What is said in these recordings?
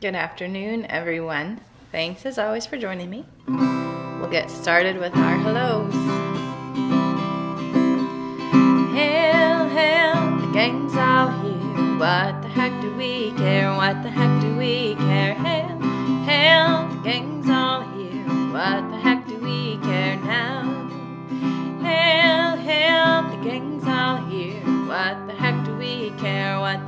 Good afternoon, everyone. Thanks as always for joining me. We'll get started with our hellos. Hail, hail, the gang's all here. What the heck do we care? What the heck do we care? Hail, hail, the gang's all here. What the heck do we care now? Hail, hail, the gang's all here. What the heck do we care? What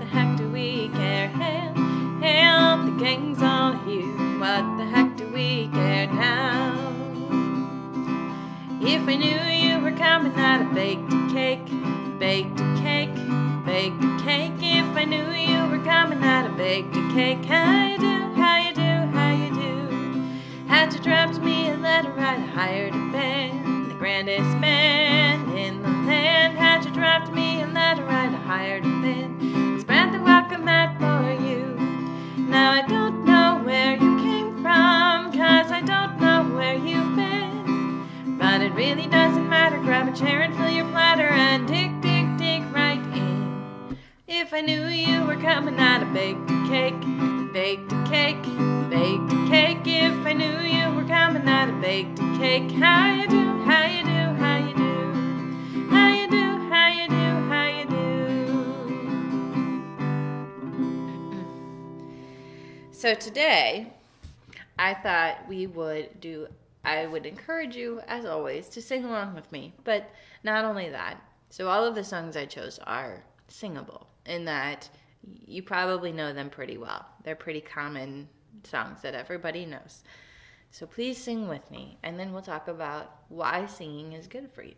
gang's all here. What the heck do we care now? If I knew you were coming, I'd have baked a cake, baked a cake, baked a cake. If I knew you were coming, I'd have baked a cake. How you do? How you do? How you do? Had you dropped me a letter, I'd have hired a band, the grandest band in the land. Had you dropped me a letter, I'd have hired a band, spread the welcome mat for you. Now I don't know where you came from, cause I don't know where you've been. But it really doesn't matter, grab a chair and fill your platter and dig, dig, dig right in. If I knew you were coming, I'd have baked a cake, baked a cake, baked a cake. If I knew you were coming, I'd have baked a cake. How you do, So today, I thought we would do, I would encourage you, as always, to sing along with me. But not only that, so all of the songs I chose are singable in that you probably know them pretty well. They're pretty common songs that everybody knows. So please sing with me, and then we'll talk about why singing is good for you.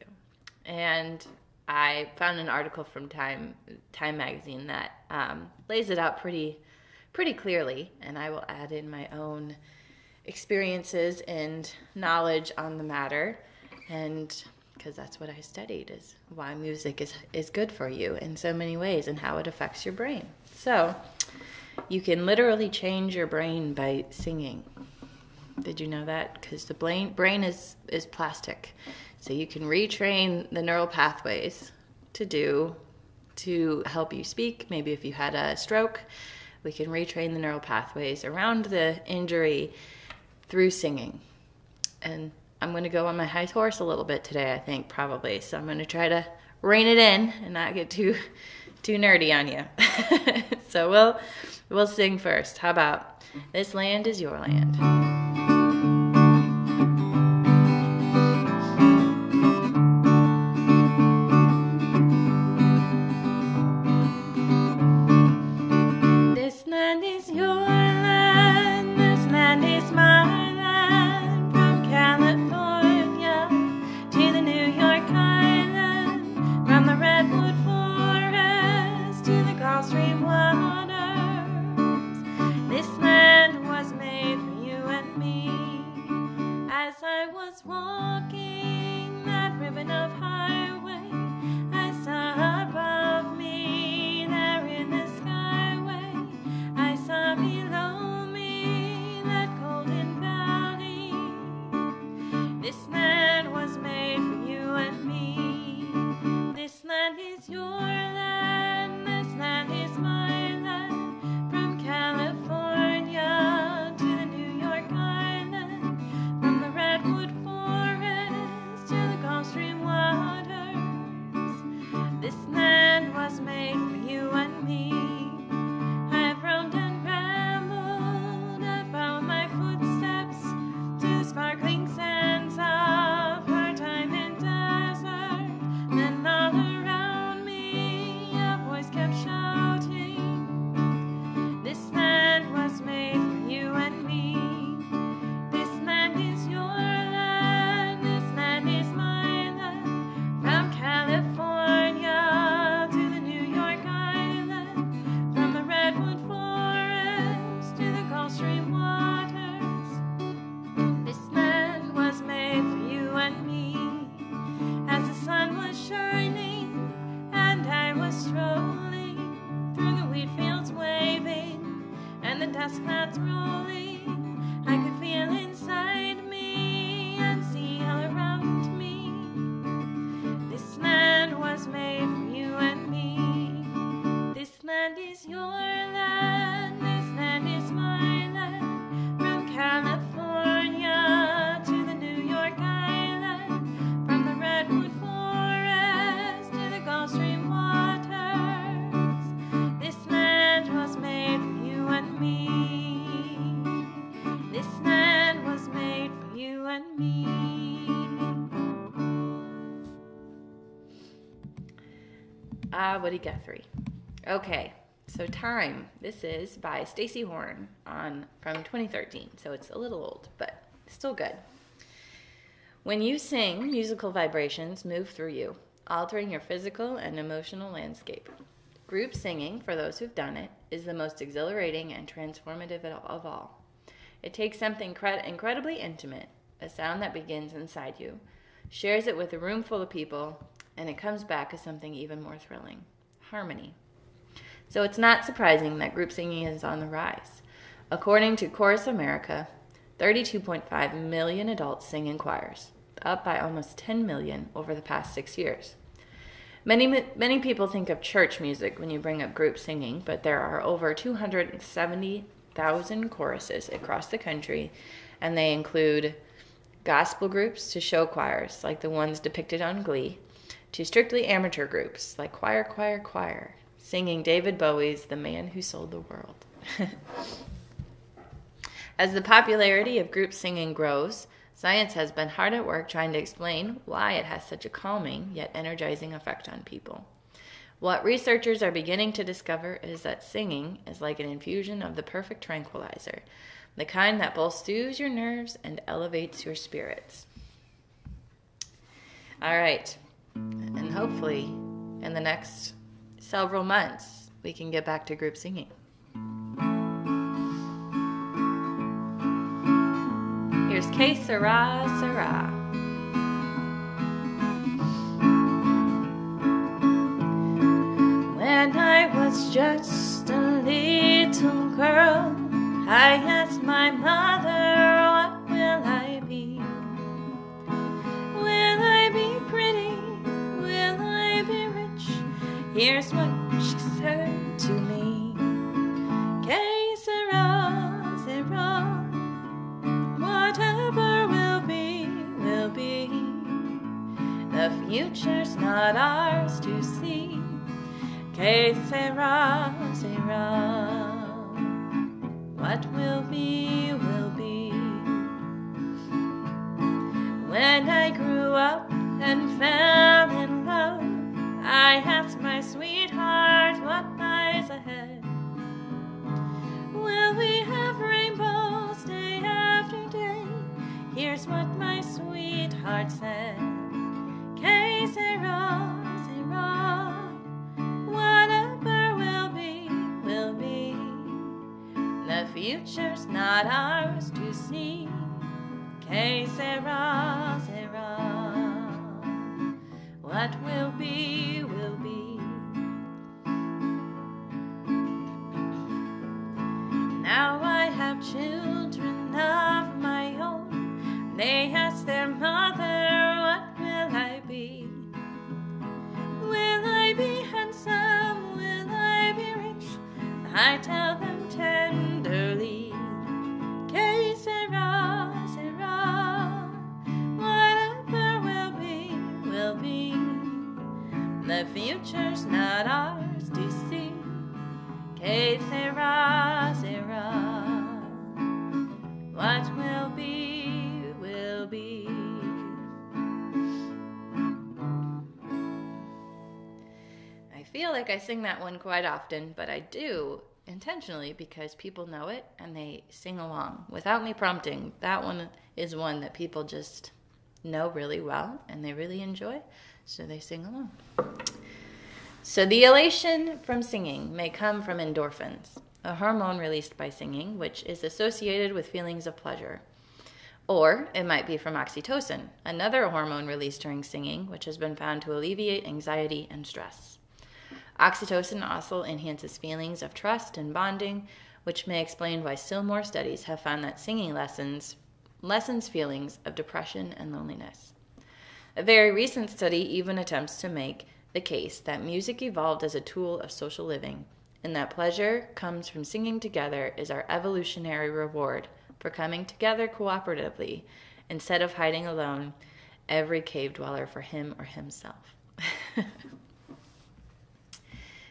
And I found an article from Time Time magazine that um, lays it out pretty pretty clearly, and I will add in my own experiences and knowledge on the matter, and because that's what I studied is why music is is good for you in so many ways and how it affects your brain. So you can literally change your brain by singing. Did you know that? Because the brain brain is is plastic, so you can retrain the neural pathways to do to help you speak. Maybe if you had a stroke, we can retrain the neural pathways around the injury through singing. And I'm going to go on my high horse a little bit today, I think, probably. So I'm going to try to rein it in and not get too too nerdy on you. so we'll we'll sing first. How about This Land is Your Land? Ah, Woody Guthrie. Okay, so Time. This is by Stacy Horn on from 2013. So it's a little old, but still good. When you sing, musical vibrations move through you, altering your physical and emotional landscape. Group singing, for those who've done it, is the most exhilarating and transformative of all. It takes something incredibly intimate, a sound that begins inside you, shares it with a room full of people, and it comes back as something even more thrilling harmony. So it's not surprising that group singing is on the rise. According to Chorus America, 32.5 million adults sing in choirs, up by almost 10 million over the past six years. Many, many people think of church music when you bring up group singing, but there are over 270,000 choruses across the country, and they include gospel groups to show choirs, like the ones depicted on Glee, to strictly amateur groups, like Choir, Choir, Choir, singing David Bowie's The Man Who Sold the World. As the popularity of group singing grows, Science has been hard at work trying to explain why it has such a calming yet energizing effect on people. What researchers are beginning to discover is that singing is like an infusion of the perfect tranquilizer, the kind that both soothes your nerves and elevates your spirits. All right, and hopefully in the next several months, we can get back to group singing. Here's Que Sera Sera. When I was just a little girl, I The future's not ours to see. Que sera, sera. What will be, will be. Now I have children of my own. They ask their mother, future's not ours to see. Que sera, sera. What will be, will be. I feel like I sing that one quite often, but I do intentionally because people know it and they sing along without me prompting. That one is one that people just know really well and they really enjoy, so they sing along. So, the elation from singing may come from endorphins, a hormone released by singing, which is associated with feelings of pleasure. Or it might be from oxytocin, another hormone released during singing, which has been found to alleviate anxiety and stress. Oxytocin also enhances feelings of trust and bonding, which may explain why still more studies have found that singing lessons lessens feelings of depression and loneliness. A very recent study even attempts to make the case that music evolved as a tool of social living, and that pleasure comes from singing together is our evolutionary reward for coming together cooperatively instead of hiding alone, every cave dweller for him or himself.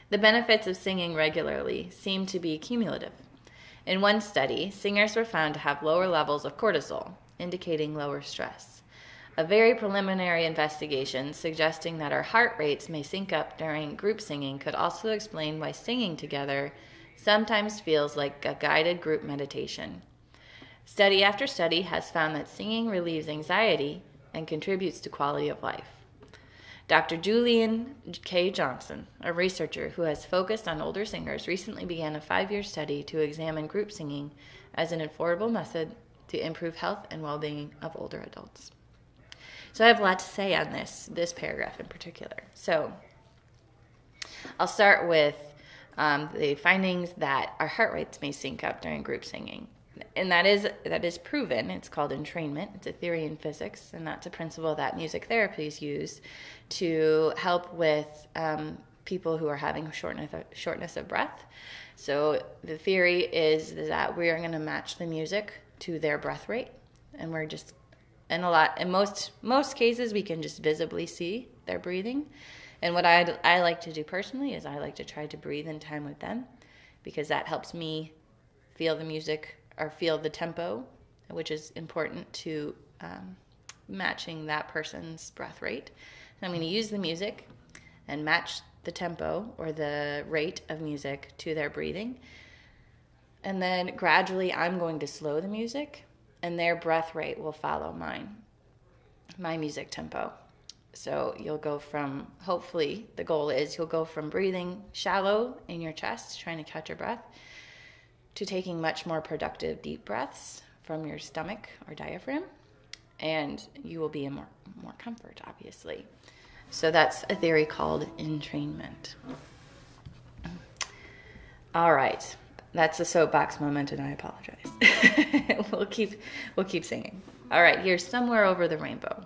the benefits of singing regularly seem to be cumulative. In one study, singers were found to have lower levels of cortisol, indicating lower stress. A very preliminary investigation suggesting that our heart rates may sync up during group singing could also explain why singing together sometimes feels like a guided group meditation. Study after study has found that singing relieves anxiety and contributes to quality of life. Dr. Julene K. Johnson, a researcher who has focused on older singers, recently began a five year study to examine group singing as an affordable method to improve health and well being of older adults. So I have a lot to say on this, this paragraph in particular. So I'll start with um, the findings that our heart rates may sync up during group singing. And that is that is proven. It's called entrainment. It's a theory in physics, and that's a principle that music therapies use to help with um, people who are having shortness of, shortness of breath. So the theory is that we are going to match the music to their breath rate, and we're just in a lot in most most cases we can just visibly see their breathing. And what I, I like to do personally is i like to try to breathe in time with them because that helps me feel the music or feel the tempo which is important to um, matching that person's breath rate. And i'm going to use the music and match the tempo or the rate of music to their breathing. And then gradually i'm going to slow the music and their breath rate will follow mine, my music tempo. So you'll go from, hopefully, the goal is you'll go from breathing shallow in your chest, trying to catch your breath, to taking much more productive deep breaths from your stomach or diaphragm. And you will be in more, more comfort, obviously. So that's a theory called entrainment. All right that's a soapbox moment, and I apologize. we'll keep we'll keep singing. All right, here's somewhere over the rainbow.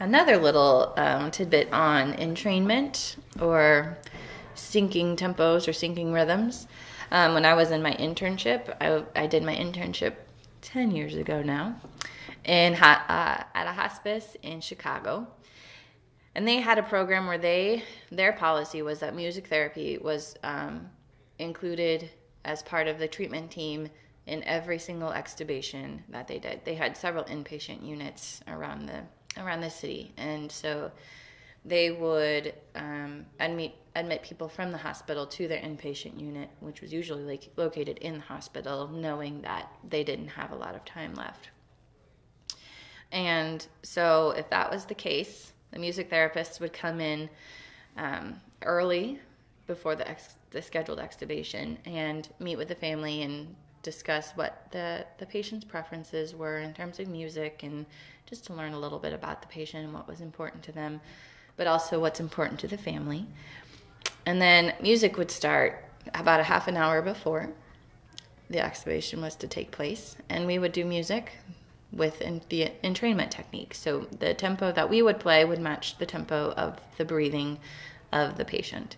Another little um, tidbit on entrainment or syncing tempos or syncing rhythms. Um, when I was in my internship, I, I did my internship 10 years ago now in uh, at a hospice in Chicago. And they had a program where they their policy was that music therapy was um, included as part of the treatment team in every single extubation that they did. They had several inpatient units around the around the city, and so they would um, admit admit people from the hospital to their inpatient unit, which was usually like located in the hospital, knowing that they didn't have a lot of time left. And so, if that was the case, the music therapists would come in um, early before the, ex- the scheduled extubation and meet with the family and discuss what the, the patient's preferences were in terms of music and just to learn a little bit about the patient and what was important to them, but also what's important to the family. And then music would start about a half an hour before the extubation was to take place, and we would do music with in the entrainment technique. So the tempo that we would play would match the tempo of the breathing of the patient.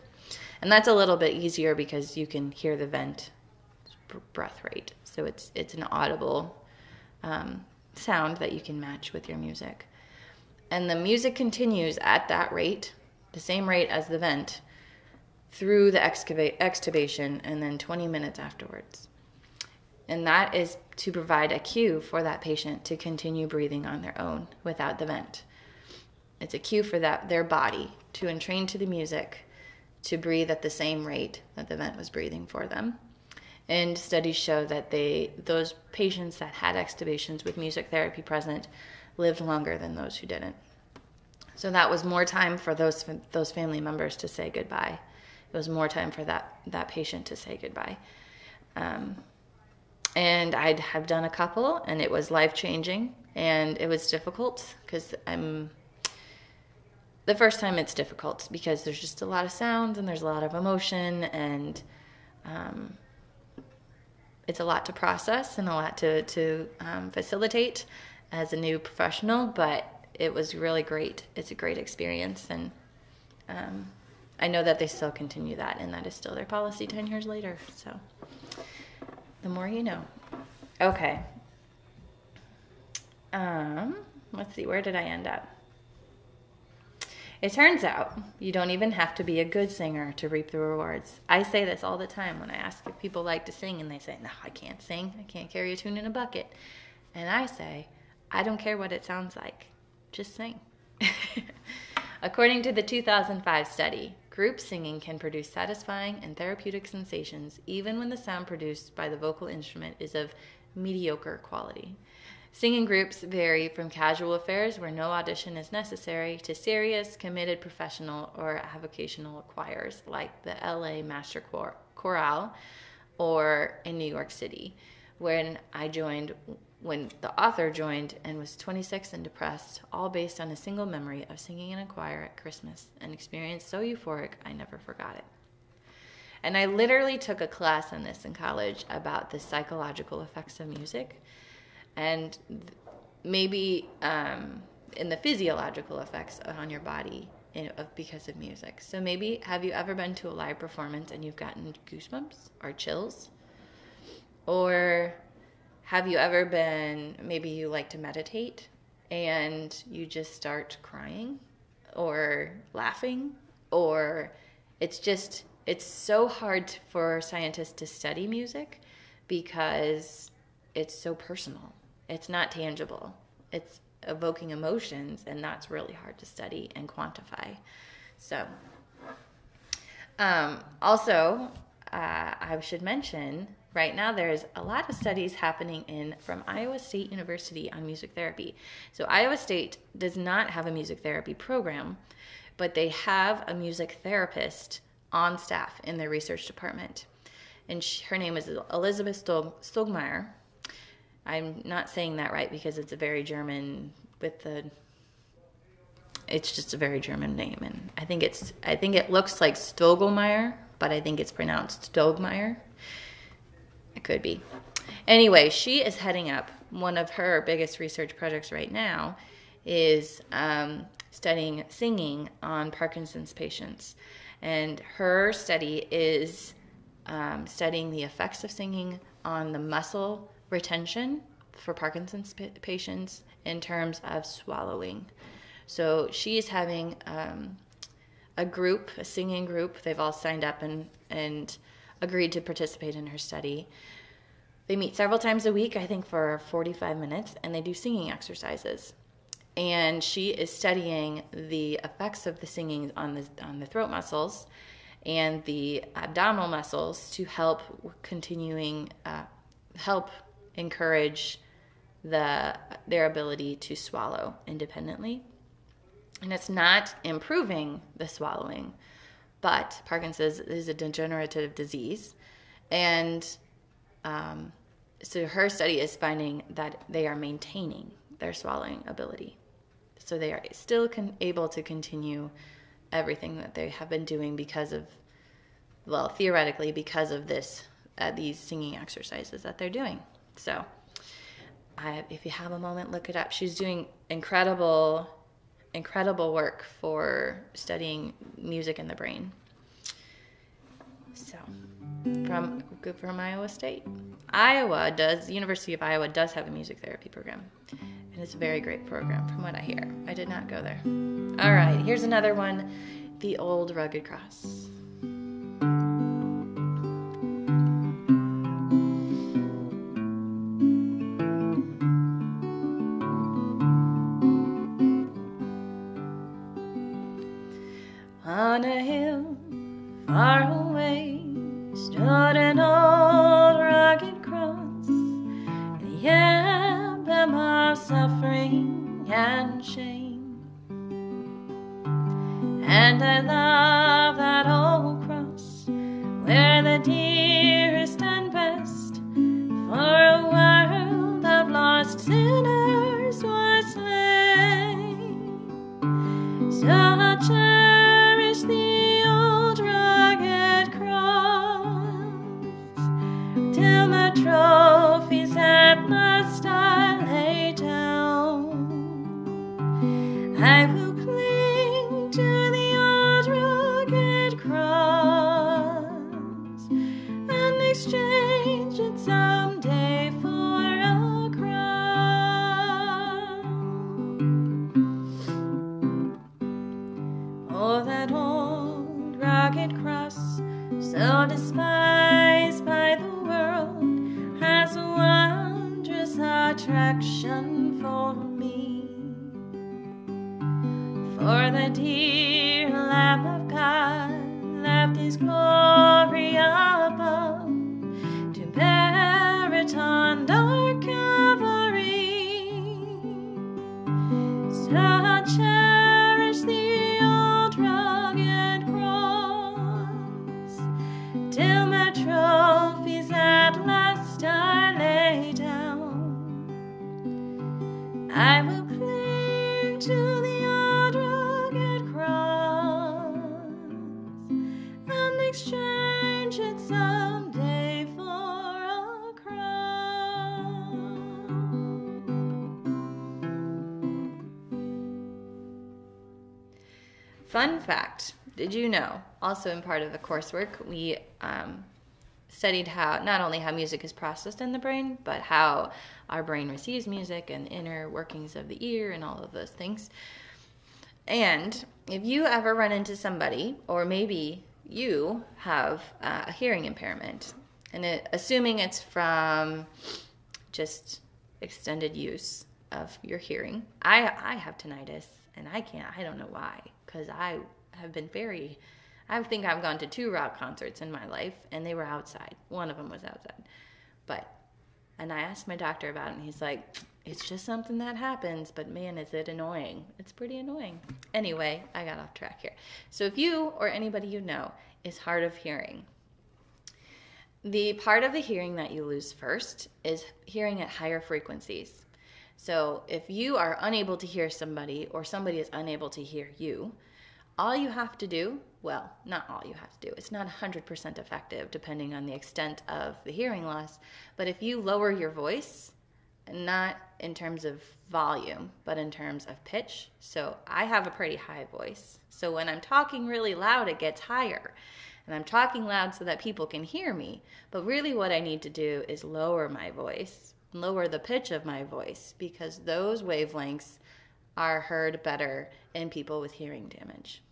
And that's a little bit easier because you can hear the vent breath rate. So it's it's an audible um, sound that you can match with your music. And the music continues at that rate, the same rate as the vent, through the extubation and then 20 minutes afterwards. And that is to provide a cue for that patient to continue breathing on their own without the vent. It's a cue for that their body to entrain to the music to breathe at the same rate that the vent was breathing for them. And studies show that they those patients that had extubations with music therapy present lived longer than those who didn't. So that was more time for those those family members to say goodbye. It was more time for that that patient to say goodbye. Um, and I'd have done a couple, and it was life changing, and it was difficult because I'm. The first time it's difficult because there's just a lot of sounds and there's a lot of emotion and um, it's a lot to process and a lot to to um, facilitate as a new professional, but it was really great. It's a great experience, and um, I know that they still continue that, and that is still their policy ten years later. So the more you know. Okay. Um, let's see, where did I end up? It turns out you don't even have to be a good singer to reap the rewards. I say this all the time when I ask if people like to sing, and they say, No, I can't sing. I can't carry a tune in a bucket. And I say, I don't care what it sounds like, just sing. According to the 2005 study, group singing can produce satisfying and therapeutic sensations even when the sound produced by the vocal instrument is of mediocre quality. Singing groups vary from casual affairs where no audition is necessary to serious, committed professional or avocational choirs like the LA Master Chorale or in New York City. When I joined, when the author joined and was 26 and depressed, all based on a single memory of singing in a choir at Christmas, an experience so euphoric I never forgot it. And I literally took a class on this in college about the psychological effects of music and maybe um, in the physiological effects on your body in, of, because of music. So maybe have you ever been to a live performance and you've gotten goosebumps or chills? Or have you ever been maybe you like to meditate and you just start crying or laughing or it's just it's so hard for scientists to study music because it's so personal it's not tangible. It's evoking emotions, and that's really hard to study and quantify. So, um, also, uh, I should mention right now there's a lot of studies happening in from Iowa State University on music therapy. So Iowa State does not have a music therapy program, but they have a music therapist on staff in their research department. And she, her name is Elizabeth Stogmeyer. I'm not saying that right because it's a very German with the it's just a very German name and I think it's I think it looks like Stogelmeyer, but I think it's pronounced Stogmeyer. It could be. Anyway, she is heading up one of her biggest research projects right now is um, studying singing on Parkinson's patients. And her study is um, studying the effects of singing on the muscle retention for Parkinson's patients in terms of swallowing. So she is having um, a group, a singing group. They've all signed up and, and agreed to participate in her study. They meet several times a week, I think for 45 minutes, and they do singing exercises. And she is studying the effects of the singing on the, on the throat muscles and the abdominal muscles to help continuing, uh, help encourage the their ability to swallow independently. And it's not improving the swallowing, but Parkinson's is a degenerative disease, and um, so her study is finding that they are maintaining their swallowing ability. So they are still con- able to continue everything that they have been doing because of, well, theoretically, because of this, uh, these singing exercises that they're doing. So I, if you have a moment, look it up. She's doing incredible, incredible work for studying music in the brain. So, from from Iowa State, Iowa does. The University of Iowa does have a music therapy program, and it's a very great program, from what I hear. I did not go there. All right, here's another one: the old rugged cross. So Did you know, also in part of the coursework, we um, studied how not only how music is processed in the brain, but how our brain receives music and inner workings of the ear and all of those things. And if you ever run into somebody, or maybe you have uh, a hearing impairment, and it, assuming it's from just extended use of your hearing, I I have tinnitus, and I can't. I don't know why, because I have been very. I think I've gone to two rock concerts in my life, and they were outside. One of them was outside, but and I asked my doctor about it, and he's like, it's just something that happens, but man, is it annoying. It's pretty annoying. Anyway, I got off track here. So if you or anybody you know is hard of hearing, the part of the hearing that you lose first is hearing at higher frequencies. So if you are unable to hear somebody or somebody is unable to hear you, all you have to do, well, not all you have to do, it's not 100% effective depending on the extent of the hearing loss, but if you lower your voice, not in terms of volume, but in terms of pitch. So I have a pretty high voice. So when I'm talking really loud, it gets higher. And I'm talking loud so that people can hear me. But really, what I need to do is lower my voice, lower the pitch of my voice, because those wavelengths are heard better in people with hearing damage.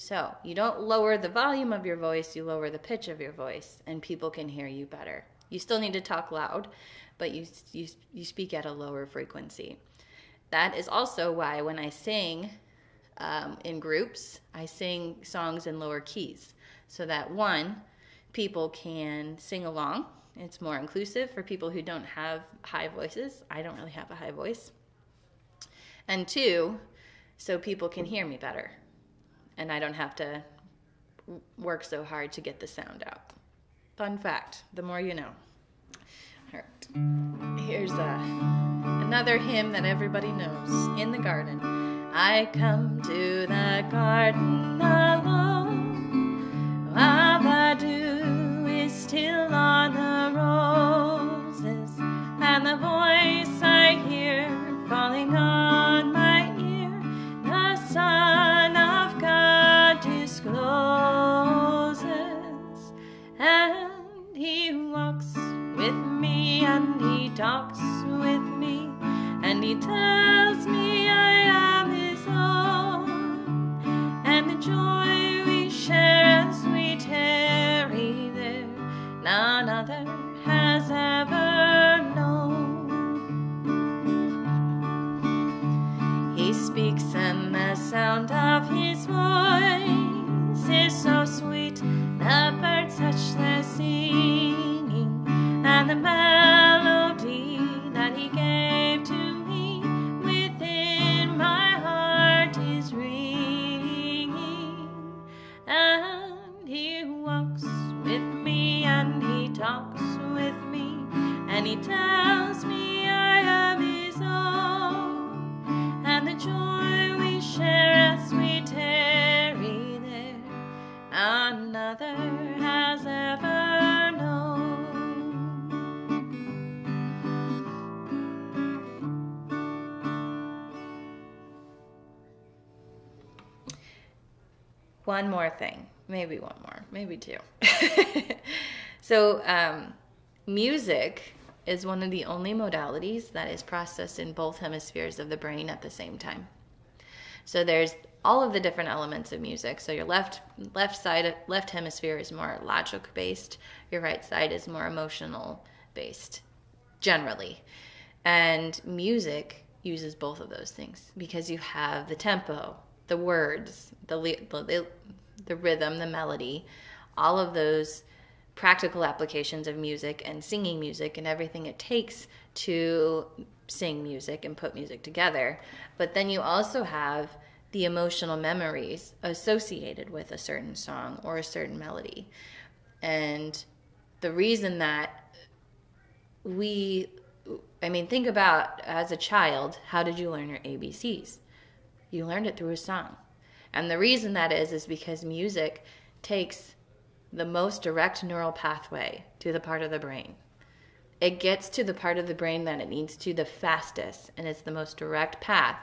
So you don't lower the volume of your voice, you lower the pitch of your voice, and people can hear you better. You still need to talk loud, but you, you, you speak at a lower frequency. That is also why when I sing um, in groups, I sing songs in lower keys so that one, people can sing along. It's more inclusive for people who don't have high voices. I don't really have a high voice. And two, so people can hear me better and I don't have to work so hard to get the sound out. Fun fact the more you know. hurt. Here's a, another hymn that everybody knows in the garden. I come to the garden alone while the dew is still on the roses and the voice I hear falling talks One more thing, maybe one more, maybe two. so, um, music is one of the only modalities that is processed in both hemispheres of the brain at the same time. So there's all of the different elements of music. So your left left side left hemisphere is more logic based, your right side is more emotional based generally. And music uses both of those things because you have the tempo, the words, the the, the rhythm, the melody, all of those practical applications of music and singing music and everything it takes to sing music and put music together. But then you also have the emotional memories associated with a certain song or a certain melody. And the reason that we, I mean, think about as a child, how did you learn your ABCs? You learned it through a song. And the reason that is, is because music takes the most direct neural pathway to the part of the brain. It gets to the part of the brain that it needs to the fastest, and it's the most direct path.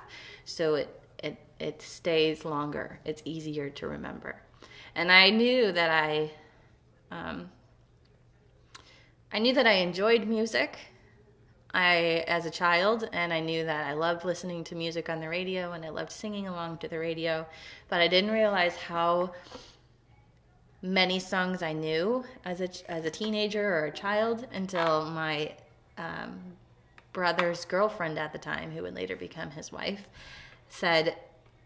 So it it it stays longer. It's easier to remember. And I knew that I, um, I knew that I enjoyed music. I as a child, and I knew that I loved listening to music on the radio, and I loved singing along to the radio. But I didn't realize how many songs I knew as a as a teenager or a child until my um, brother's girlfriend at the time, who would later become his wife, said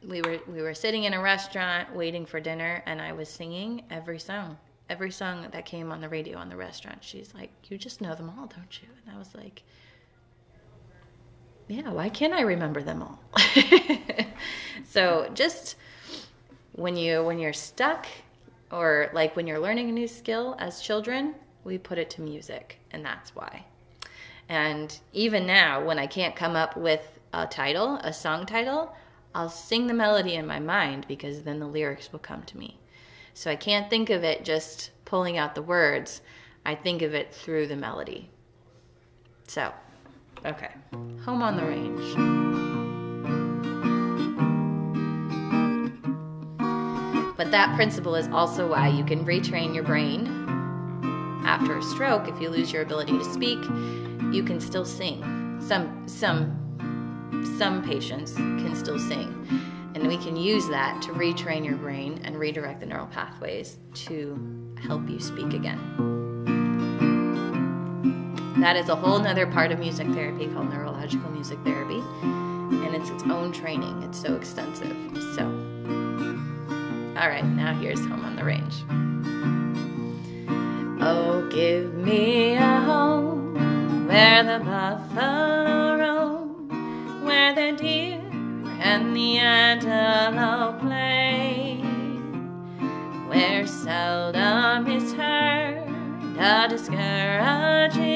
we were we were sitting in a restaurant waiting for dinner, and I was singing every song, every song that came on the radio on the restaurant. She's like, "You just know them all, don't you?" And I was like. Yeah, why can't I remember them all? so just when you when you're stuck or like when you're learning a new skill as children, we put it to music, and that's why. And even now, when I can't come up with a title, a song title, I'll sing the melody in my mind because then the lyrics will come to me. So I can't think of it just pulling out the words, I think of it through the melody. So, okay, Home on the Range. But that principle is also why you can retrain your brain. After a stroke, if you lose your ability to speak, you can still sing. Some some some patients can still sing. And we can use that to retrain your brain and redirect the neural pathways to help you speak again. That is a whole nother part of music therapy called neurological music therapy. And it's its own training. It's so extensive. So all right, now here's Home on the Range. Oh, give me a home where the buffalo roam, where the deer and the antelope play, where seldom is heard a discouraging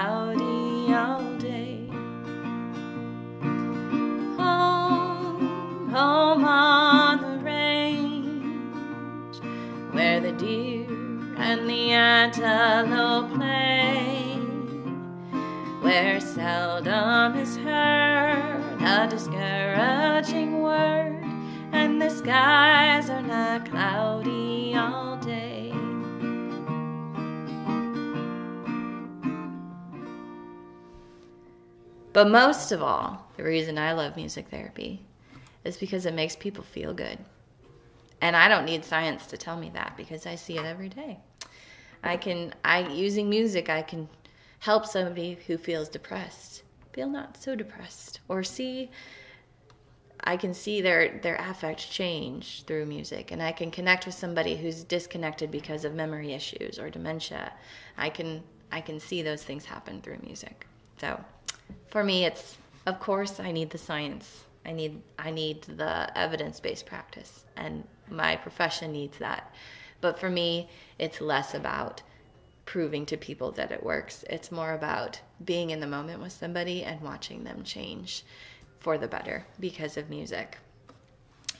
cloudy all day. Home, home on the range, where the deer and the antelope play, where seldom is heard a discouraging word, and the skies are not cloudy But most of all, the reason I love music therapy is because it makes people feel good. And I don't need science to tell me that because I see it every day. I can I using music I can help somebody who feels depressed feel not so depressed or see I can see their their affect change through music and I can connect with somebody who's disconnected because of memory issues or dementia. I can I can see those things happen through music. So for me it's of course I need the science. I need I need the evidence-based practice and my profession needs that. But for me, it's less about proving to people that it works. It's more about being in the moment with somebody and watching them change for the better because of music.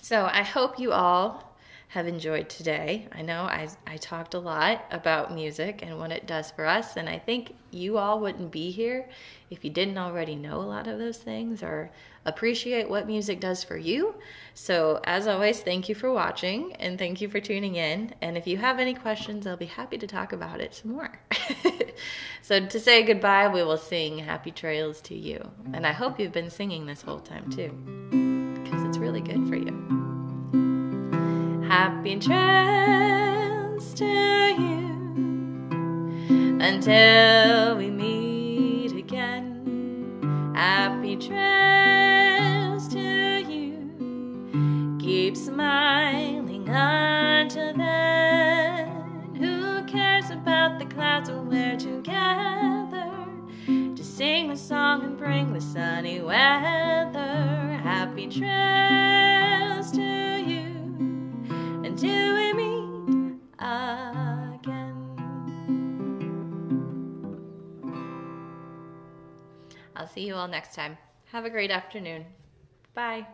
So I hope you all have enjoyed today. I know I, I talked a lot about music and what it does for us, and I think you all wouldn't be here if you didn't already know a lot of those things or appreciate what music does for you. So, as always, thank you for watching and thank you for tuning in. And if you have any questions, I'll be happy to talk about it some more. so, to say goodbye, we will sing Happy Trails to You. And I hope you've been singing this whole time too, because it's really good for you. Happy trails to you until we meet again. Happy trails to you. Keep smiling until then. Who cares about the clouds when we're together? To sing the song and bring the sunny weather. Happy trails to you until we meet again. I'll see you all next time. Have a great afternoon. Bye.